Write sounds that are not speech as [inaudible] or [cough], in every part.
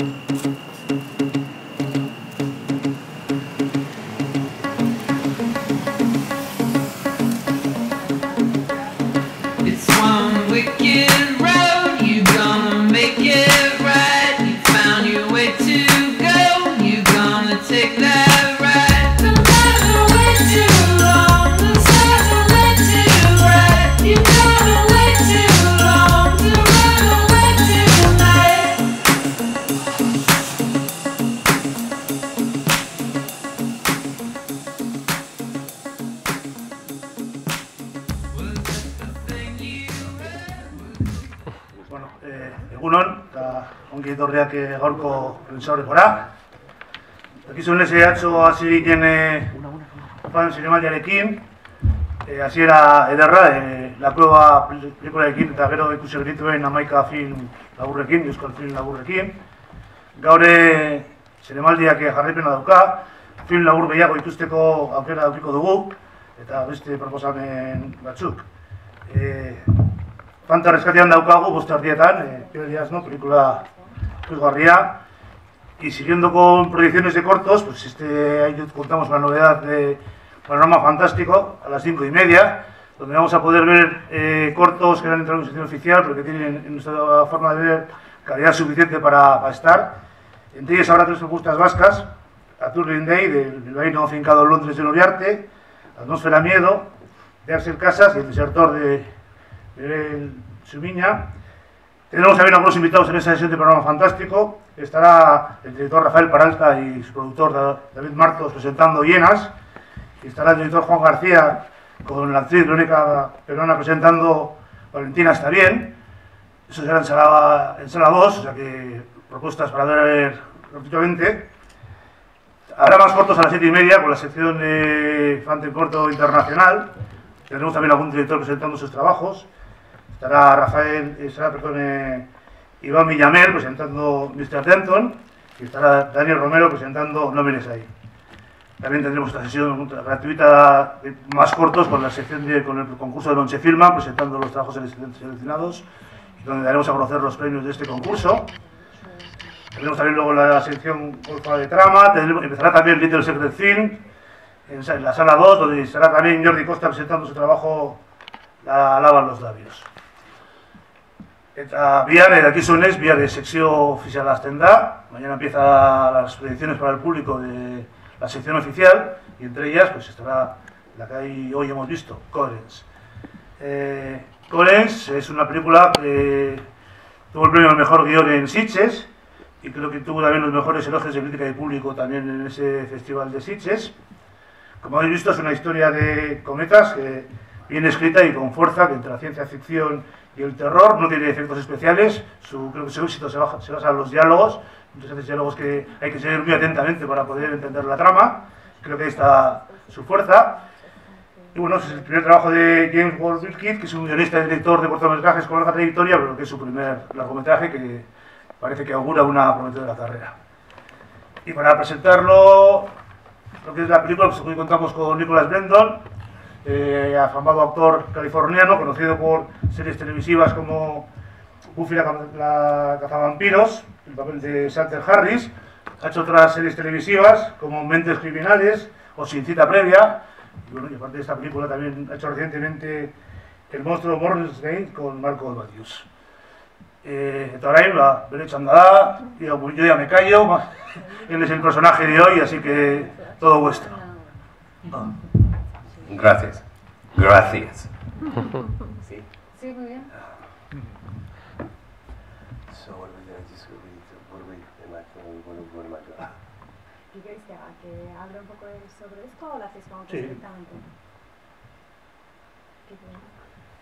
Música Eh, egunon, eta ongi etorriak eh, gaurko prentsaurrekora. Dakizuen ez atzo hasi ginen eh, fan zinemaldiarekin, eh, hasiera ederra, eh, la prueba pelikularekin eta gero ikusi genituen amaika film laburrekin, euskal film laburrekin. Gaure zinemaldiak jarraipena dauka, film labur gehiago ikusteko aukera daukiko dugu, eta beste proposamen batzuk. Eh, Fanta rescatean daukagu, boste ardietan, eh, Pierre Díaz, ¿no? Película puzgarria. Y siguiendo con proyecciones de cortos, pues este ahí contamos con la novedad de Panorama Fantástico a las cinco y media, donde vamos a poder ver eh, cortos que han entrado en sección oficial, pero que tienen en nuestra forma de ver calidad suficiente para, para estar. Entre ellas habrá tres propuestas vascas, A Turing Day, del bilbaíno afincado en Londres de Noriarte, Atmósfera Miedo, de Axel Casas y El Desertor de Miguel Sumiña. Tenemos también algunos invitados en esta sesión de programa fantástico. Estará el director Rafael Paralta y su productor Da- David Martos presentando Hienas. Estará el director Juan García con la actriz Verónica Perona presentando Valentina está bien. Eso será en sala, en sala 2, o sea que propuestas para ver gratuitamente. Habrá más cortos a las 7 y media con la sección de Fante Internacional. Tendremos también algún director presentando sus trabajos. Estará Rafael, estará, perdón, eh, Iván Villamel presentando Mr. Denton y estará Daniel Romero presentando No vienes ahí. También tendremos esta sesión gratuita más cortos con la sección de, con el concurso de Lonche Filma presentando los trabajos sele- seleccionados donde daremos a conocer los premios de este concurso. Tendremos también luego la sección Golfa de Trama, tendremos- empezará también Little Secret Film en la sala 2, donde estará también Jordi Costa presentando su trabajo La lava en los labios. Eta bihar, eh, dakizunez, bihar de sekzio ofiziala azten da. Mañana empieza las predicciones para el público de la sección oficial y entre ellas pues estará la que hay- hoy hemos visto, Coherence. Eh, Coherence es una película que tuvo el premio al mejor guion en Sitges y creo que tuvo también los mejores elogios de crítica y público también en ese festival de Sitges. Como habéis visto, es una historia de cometas que bien escrita y con fuerza, que entre la ciencia ficción y el terror no tiene efectos especiales. Su, creo que su éxito se, baja- se basa en los diálogos, muchas veces diálogos que hay que seguir muy atentamente para poder entender la trama. Creo que ahí está su fuerza. Y bueno, es el primer trabajo de James Ward Wilkins, que es un guionista y director de cortometrajes con larga trayectoria, pero que es su primer largometraje que parece que augura una prometedora carrera. Y para presentarlo, lo que es la película, pues hoy contamos con Nicholas Brendon, eh, afamado actor californiano, conocido por series televisivas como Buffy la, la cazavampiros, el papel de Salter Harris. Ha hecho otras series televisivas como Mentes Criminales o Sin Cita Previa. Y bueno, y aparte de esta película también ha hecho recientemente El monstruo Morningside con Marco Matthews. Eh, eta orain, ba, bere txanda da, yo, ya me callo, [laughs] él es el personaje de hoy, así que todo vuestro. Ah. Gracias. Gracias. ¿Sí? Sí, muy bien. So que, un poco sobre esto o lo haces directamente? ¿Qué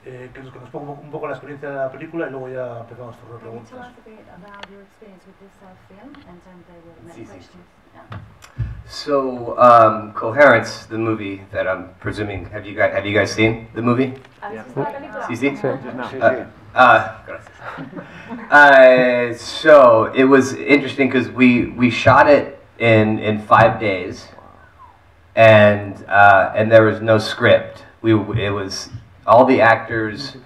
eh, que nos conozca un poco la experiencia de la película y luego ya empezamos con las preguntas. Sí, sí. So, um, Coherence, the movie that I'm presuming, have you guys, have you guys seen the movie? ¿Habéis visto la película? Sí, sí. Sí, Uh, uh, [laughs] uh, so it was interesting because we we shot it in in five days, and uh, and there was no script. We it was all the actors.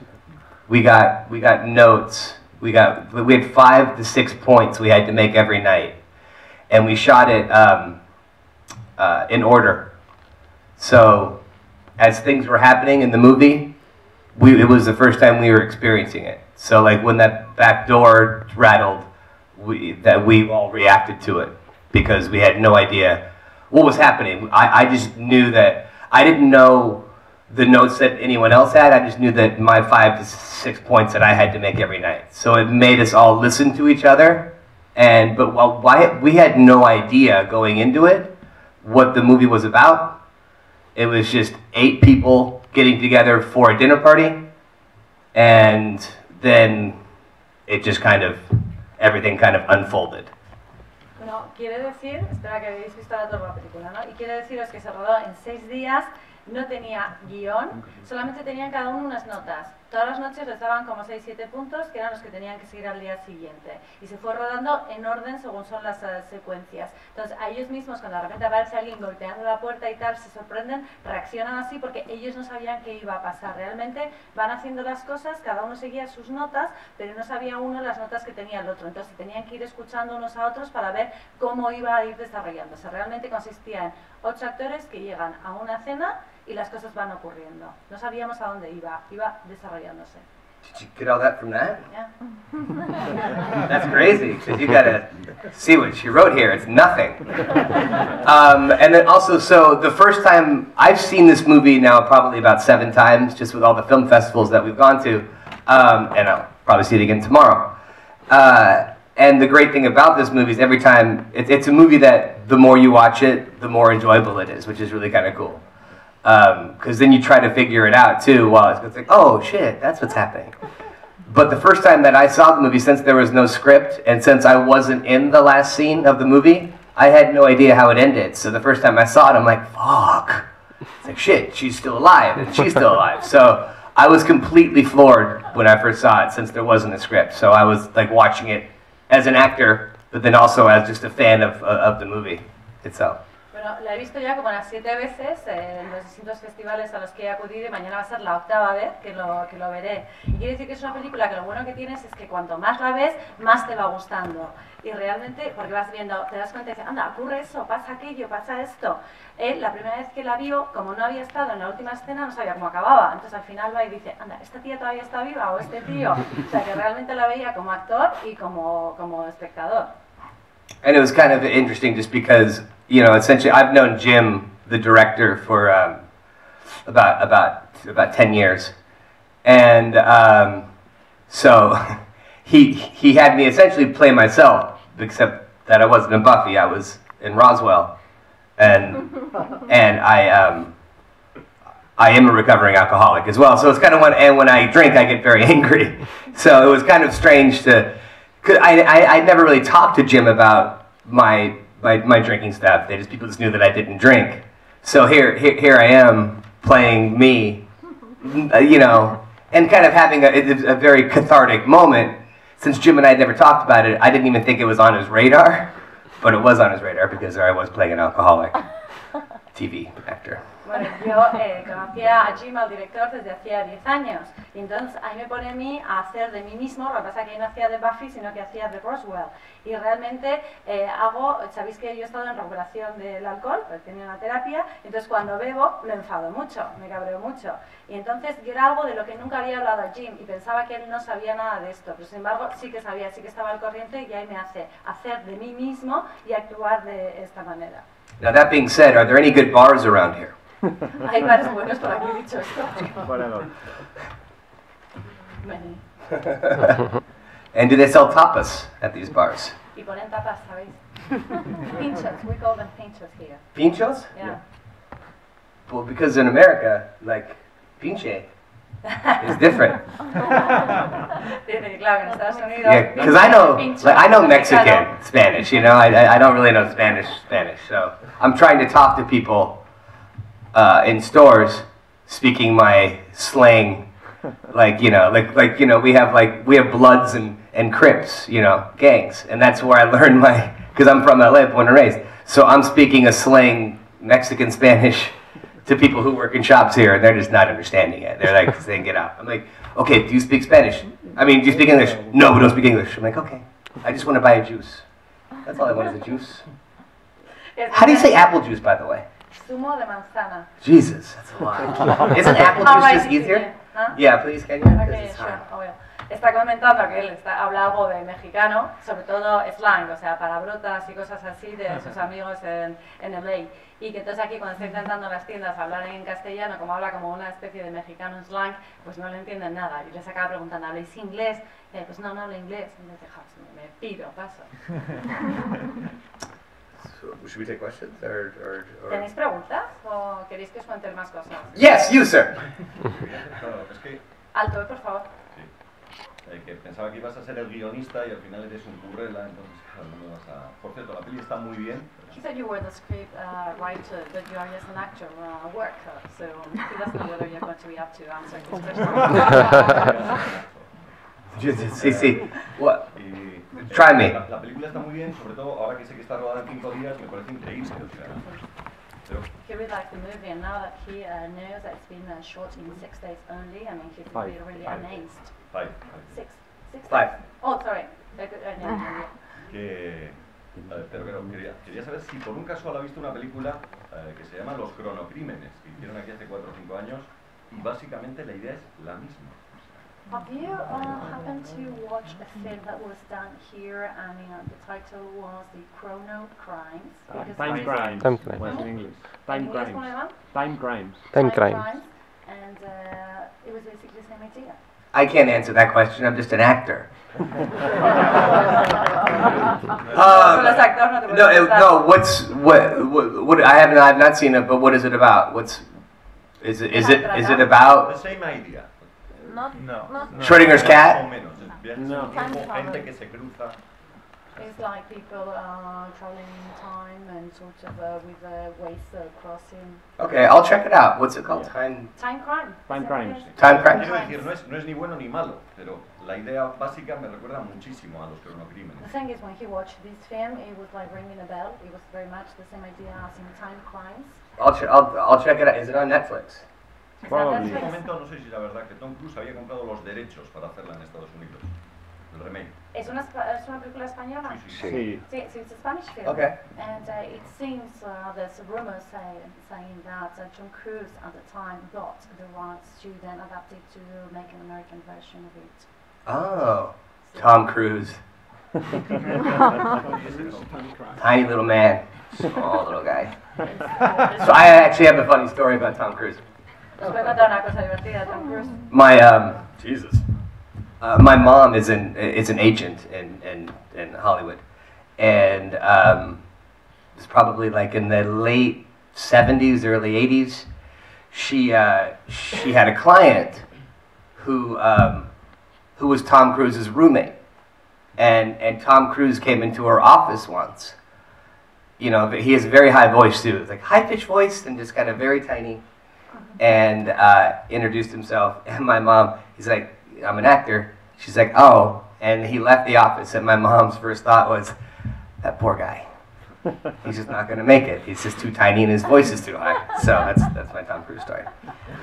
We got we got notes We got we had five to six points we had to make every night, and we shot it um, uh, in order. So, as things were happening in the movie, we it was the first time we were experiencing it. So, like when that back door rattled, we that we all reacted to it because we had no idea what was happening. I, I just knew that I didn't know the notes that anyone else had. I just knew that my five to six points that I had to make every night. So it made us all listen to each other. And but while why, we had no idea going into it what the movie was about. It was just eight people getting together for a dinner party, and then it just kind of everything kind of unfolded. Bueno, quiere decir, espera que habéis visto la película, ¿no? Y quiere deciros que se rodó en seis días, no tenía guion, solamente tenían cada uno unas notas. Todas las noches les daban como 6-7 puntos, que eran los que tenían que seguir al día siguiente. Y se fue rodando en orden según son las eh, secuencias. Entonces, a ellos mismos, cuando de repente aparece alguien golpeando la puerta y tal, se sorprenden, reaccionan así porque ellos no sabían qué iba a pasar. Realmente van haciendo las cosas, cada uno seguía sus notas, pero no sabía uno las notas que tenía el otro. Entonces, tenían que ir escuchando unos a otros para ver cómo iba a ir desarrollándose. Realmente consistía en ocho actores que llegan a una cena y las cosas van ocurriendo. No sabíamos a dónde iba, iba desarrollándose. Did you get all that from that? ¿ya? [laughs] That's crazy because you gotta see what she wrote here. It's nothing. Um, and then also, so the first time I've seen this movie now probably about seven times, just with all the film festivals that we've gone to, um, and I'll probably see it again tomorrow. Uh, and the great thing about this movie is every time it, it's a movie that the more you watch it, the more enjoyable it is, which is really kind of cool. Um, because then you try to figure it out too. While it's, like, oh shit, that's what's happening. But the first time that I saw the movie, since there was no script, and since I wasn't in the last scene of the movie, I had no idea how it ended. So the first time I saw it, I'm like, fuck. It's like, shit, she's still alive, she's still alive. So I was completely floored when I first saw it, since there wasn't a script. So I was like watching it as an actor, but then also as just a fan of, of the movie itself. Bueno, la he visto ya como unas siete veces eh, en los distintos festivales a los que he acudido y mañana va a ser la octava vez que lo, que lo veré. Y quiere decir que es una película que lo bueno que tienes es que cuanto más la ves, más te va gustando. Y realmente, porque vas viendo, te das cuenta y dices, anda, ocurre eso, pasa aquello, pasa esto. Él, la primera vez que la vio, como no había estado en la última escena, no sabía cómo acababa. Entonces al final va y dice, anda, ¿esta tía todavía está viva o este tío? O sea, que realmente la veía como actor y como, como espectador. And it was kind of interesting just because, you know, essentially I've known Jim, the director, for um, about, about, about 10 years. And um, so [laughs] he, he had me essentially play myself, except that I wasn't in Buffy, I was in Roswell. And, [laughs] and I, um, I am a recovering alcoholic as well. So it's kind of when, and when I drink, I get very [laughs] angry. So it was kind of strange to, cause I, I, I never really talked to Jim about my, my, my drinking stuff. They just, people just knew that I didn't drink. So here, here, here I am playing me, [laughs] you know, and kind of having a, a very cathartic moment. Since Jim and I had never talked about it, I didn't even think it was on his radar, but it was on his radar because there I was playing an alcoholic [laughs] TV actor. Bueno, yo eh, conocía a Jim, al director, desde hacía 10 años. Y entonces ahí me pone a mí a hacer de mí mismo, lo que pasa es que no hacía de Buffy, sino que hacía de Roswell. Y realmente eh, hago, sabéis que yo he estado en recuperación del alcohol, he tenido una terapia, entonces cuando bebo me enfado mucho, me cabreo mucho. Y entonces yo era algo de lo que nunca había hablado a Jim y pensaba que él no sabía nada de esto, pero sin embargo sí que sabía, sí que estaba al corriente y ahí me hace hacer de mí mismo y actuar de esta manera. Now that being said, are there any good bars around here? [laughs] Hay bares buenos por aquí dicho esto. Many. [laughs] and do they sell tapas at these bars? Y ponen tapas, ¿sabéis? [laughs] pinchos, we call them pinchos here. Pinchos? Yeah. Well, because in America, like, pinche is different. Tiene, claro, que en Estados Unidos. Yeah, because I know, like, I know Mexican. Spanish. You know, I, I I don't really know Spanish Spanish. So I'm trying to talk to people uh, in stores, speaking my slang, like you know, like like you know, we have like we have Bloods and and Crips, you know, gangs, and that's where I learned my because I'm from LA, born and raised. So I'm speaking a slang Mexican Spanish to people who work in shops here, and they're just not understanding it. They're like saying, "Get out." I'm like, "Okay, do you speak Spanish?" I mean, do you speak English? No, we don't speak English. I'm like, okay. I just want to buy a juice. That's all I want is a juice. How do you say apple juice, by the way? Zumo de manzana. Jesus, that's a lot. Isn't apple juice right just easier? huh? Yeah, please, can you? Okay, it's sure, hard. obvio. Está comentando que él está, habla algo de mexicano, sobre todo slang, o sea, palabrotas y cosas así de sus amigos en, en LA. Y que entonces aquí cuando está intentando en las tiendas hablar en castellano, como habla como una especie de mexicano slang, pues no le entienden nada. Y les acaba preguntando, ¿habláis inglés? Eh, pues no, no hablo inglés. Y les deja, me, me pido, paso. [laughs] So, should we take questions or, or, or... ¿Tenéis preguntas o queréis que os cuente más cosas? Yes, you, sir. Claro, es que, Alto, por favor. eh, que pensaba que ibas a ser el guionista y al final eres un currela, entonces claro, no me vas a... Por cierto, la peli está muy bien. He said you were the script uh, writer, but you are just an actor, uh, worker, so he doesn't know whether you're going to be up to answering his [laughs] question. Sí, sí. What? Y, Try me. La, la película está muy bien, sobre todo ahora que sé que está rodada en cinco días, me parece increíble. O sea, pero he really likes the movie, and now that he uh, knows that it's been uh, shot in six days only, I mean, he's Five. really, really Five. amazed. five, five. Six? Six Five. days? Oh, sorry. I could- know. [laughs] que, pero claro, quería, quería saber si por un casual ha visto una película eh, que se llama Los cronocrímenes, que hicieron aquí hace 4 o 5 años, y básicamente la idea es la misma. Have you uh, happened to watch a film that was done here? I mean, uh, the title was The Chrono Crimes. because Time it is- Crimes. Time Crimes. was in English. Time inglés Crimes. Time Crimes. Time crimes. And uh, it was basically the same idea. I can't answer that question. I'm just an actor. Son los actores, no no, it- no. What's what, what? What? I haven't. I've not seen it. But what is it about? What's? Is it? Is it? Is it about? The same idea. Not, No. not Schrodinger's Más cat? menos, es viajes en No. el tiempo, Time gente travel. que se cruza. It's like people uh, traveling in time and sort of uh, with uh, ways uh, crossing. Okay, I'll check it out. What's it called? Time. Time crime. Time Is that crimes. Time crimes. Quiero decir, no es, no es ni bueno ni malo, pero la idea básica me recuerda muchísimo a los The thing is, when he watched this film, it was like ringing a bell. It was very much the same idea as in Time Crimes. I'll, ch- I'll I'll check it out. Is it on Netflix? Is that Probably. En Netflix? ese momento no sé si la verdad que Tom Cruise había comprado los derechos para hacerla en Estados Unidos. El remake. ¿Es una, es una película española? Sí, sí, sí. Sí. Sí, sí, it's a Spanish film. Okay. And uh, it seems uh, there's rumors say, saying that uh, Tom Cruise at the time got the rights to then adapt it to make an American version of it. Oh, Tom Cruise, [laughs] tiny little man, small little guy. So I actually have a funny story about Tom Cruise. Os voy a contar una cosa divertida de Tom Cruise. My um, Jesus. Uh, my mom is an is an agent in in, in Hollywood, and um, it's probably like in the late '70s, early '80s. She uh, she had a client who um, who was Tom Cruise's roommate, and and Tom Cruise came into her office once. You know, he has a very high voice too. It's like high pitched voice and just kind of very tiny and uh, introduced himself. [laughs] And my mom, he's like, I'm an actor. She's like, oh. And he left the office, and my mom's first thought was, that poor guy. He's just not going to make it. He's just too tiny and his voice is too high. So that's, that's my Tom Cruise story.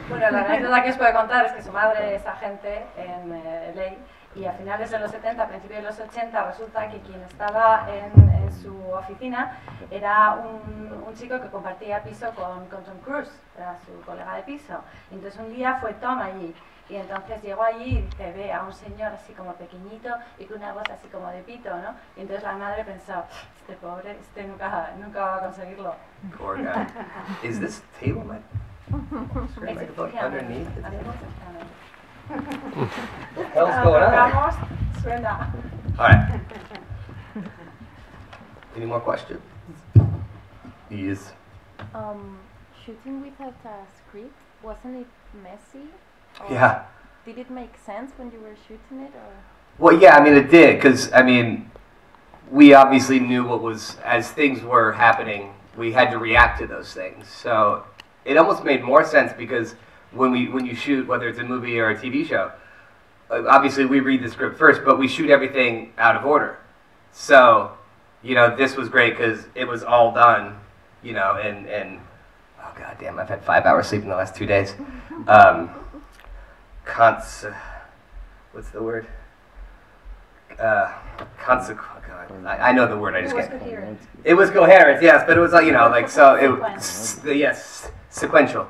Bueno, la anécdota que os puedo contar es que su madre es agente en eh, ley y a finales de los 70, a principios de los 80, resulta que quien estaba en, en su oficina era un, un chico que compartía piso con, con Tom Cruise, era su colega de piso. Entonces un día fue Tom allí y entonces llegó allí y dice, ve a un señor así como pequeñito y con una voz así como de pito, ¿no? Y entonces la madre pensó, este pobre, este nunca, nunca va a conseguirlo. Poor guy. Is this table piano. [laughs] underneath the table? What the hell's going on? Suena. All right. Any more questions? Yes. Um, shooting without a script, wasn't it messy? Yeah. Did it make sense when you were shooting it, or? Well, yeah, I mean, it did, because, I mean, we obviously knew what was, as things were happening, we had to react to those things. So it almost made more sense because when, we, when you shoot, whether it's a movie or a TV show, obviously we read the script first, but we shoot everything out of order. So, you know, this was great because it was all done, you know, and, and oh, god damn, I've had five hours sleep in the last two days. [laughs] Um, cons- what's the word? uh, consequent. I, I know the word. I It just was can't. coherent. It was coherent, yes, but it was like you know, like so. It was yes, sequential.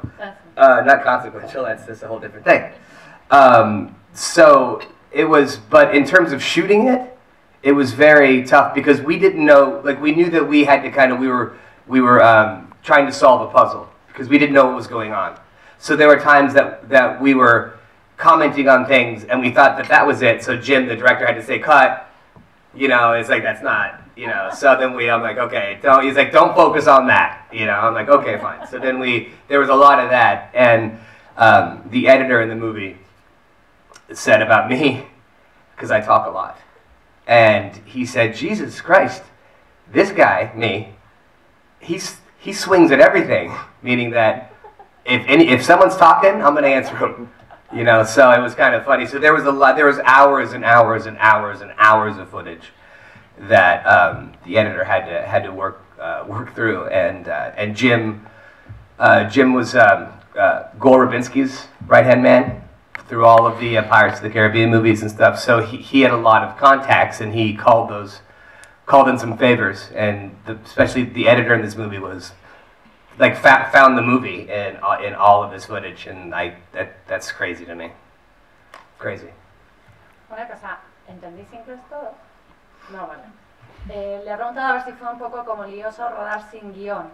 Uh, not consequential. That's just a whole different thing. Um, so it was, but in terms of shooting it, it was very tough because we didn't know. Like we knew that we had to kind of we were we were um, trying to solve a puzzle because we didn't know what was going on. So there were times that that we were commenting on things and we thought that that was it. So Jim, the director, had to say cut. You know, it's like that's not. You know, so then we, I'm like, okay, don't. He's like, don't focus on that. You know, I'm like, okay, fine. So then we, there was a lot of that, and um, the editor in the movie said about me, because I talk a lot, and he said, Jesus Christ, this guy, me, he's he swings at everything, meaning that if any if someone's talking, I'm gonna answer him. You know, so it was kind of funny. So there was a lot. There was hours and hours and hours and hours of footage that um, the editor had to had to work uh, work through, and uh, and Jim uh, Jim was um, uh, Gore right hand man through all of the uh, Pirates of the Caribbean movies and stuff. So he, he had a lot of contacts, and he called those called in some favors, and the, especially the editor in this movie was like fa- found the movie in uh, in all of this footage, and I that that's crazy to me, crazy. Una cosa, ¿entendéis inglés todo? No, vale. Eh, le he preguntado a ver si fue un poco como lioso rodar sin guión.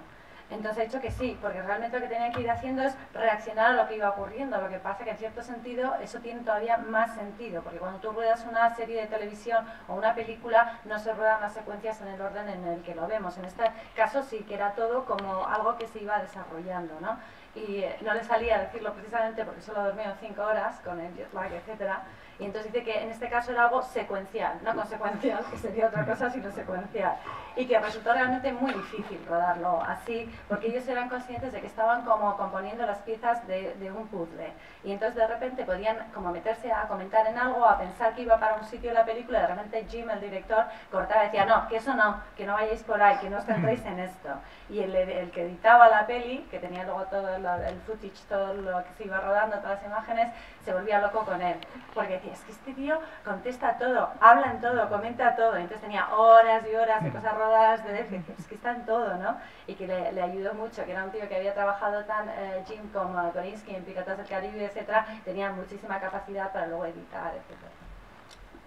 Entonces he dicho que sí, porque realmente lo que tenía que ir haciendo es reaccionar a lo que iba ocurriendo. Lo que pasa que en cierto sentido eso tiene todavía más sentido, porque cuando tú ruedas una serie de televisión o una película no se ruedan las secuencias en el orden en el que lo vemos. En este caso sí que era todo como algo que se iba desarrollando, ¿no? Y eh, no le salía a decirlo precisamente porque solo dormía cinco horas con el jet lag, etcétera. Y entonces dice que en este caso era algo secuencial, no consecuencial, que sería otra cosa, sino secuencial. Y que resultó realmente muy difícil rodarlo así, porque ellos eran conscientes de que estaban como componiendo las piezas de, de un puzzle. Y entonces de repente podían como meterse a comentar en algo, a pensar que iba para un sitio la película, y de repente Jim, el director, cortaba y decía, no, que eso no, que no vayáis por ahí, que no os centréis en esto. Y el, el que editaba la peli, que tenía luego todo lo- el footage, todo lo que se iba rodando, todas las imágenes, se volvía loco con él. Porque decía, es que este tío contesta todo, habla en todo, comenta todo. Entonces tenía horas y horas de cosas rodadas de él, que es que está en todo, ¿no? Y que le, le ayudó mucho, que era un tío que había trabajado tan eh, Jim como Gorinsky en Piratas del Caribe, etcétera, tenía muchísima capacidad para luego editar, etcétera.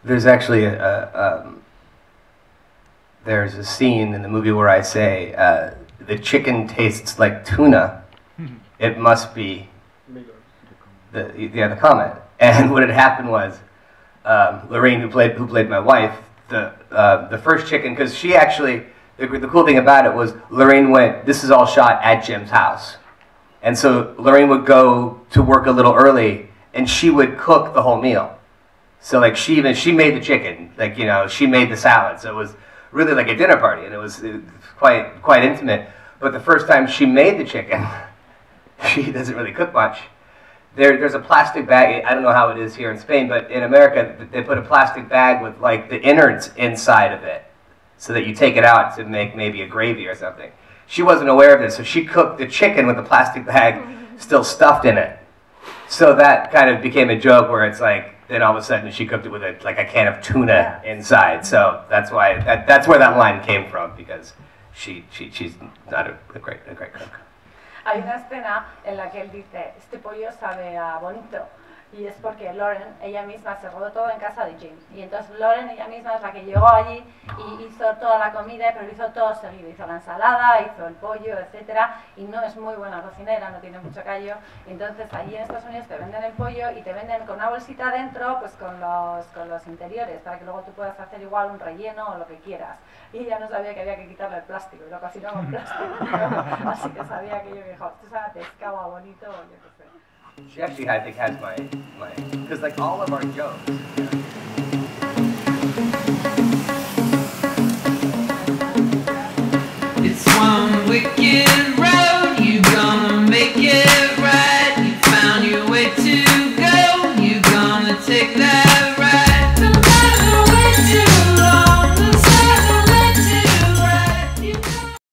There's actually a, a um, there's a scene in the movie where I say uh, the chicken tastes like tuna. [laughs] It must be the yeah the comment. And [laughs] what had happened was um, Lorene, who played who played my wife, the uh, the first chicken because she actually the, the cool thing about it was Lorene went. This is all shot at Jim's house, and so Lorene would go to work a little early, and she would cook the whole meal. So like she even she made the chicken, like you know she made the salad. So it was really like a dinner party, and it was, it was quite quite intimate. But the first time she made the chicken, [laughs] she doesn't really cook much. There, there's a plastic bag. I don't know how it is here in Spain, but in America they put a plastic bag with like the innards inside of it, so that you take it out to make maybe a gravy or something. She wasn't aware of this, so she cooked the chicken with the plastic bag [laughs] still stuffed in it. So that kind of became a joke where it's like, then all of a sudden she cooked it with a, like a can of tuna inside. So that's why that, that's where that line came from because she, she she's not a, a great a great cook. Hay una escena en la que él dice, este pollo sabe a bonito. Y es porque Lauren, ella misma, se rodó todo en casa de Jim. Y entonces Lauren, ella misma, es la que llegó allí y hizo toda la comida, pero lo hizo todo seguido. Hizo la ensalada, hizo el pollo, etcétera Y no es muy buena cocinera, no tiene mucho callo. Entonces allí en Estados Unidos te venden el pollo y te venden con una bolsita dentro, pues con los, con los interiores, para que luego tú puedas hacer igual un relleno o lo que quieras. Y ella no sabía que había que quitarle el plástico, y lo cocinó con plástico. [laughs] Así que sabía que yo dijo, esto sabe a pescado, a bonito, o yo qué sé. She actually I think has my my because like all of our jokes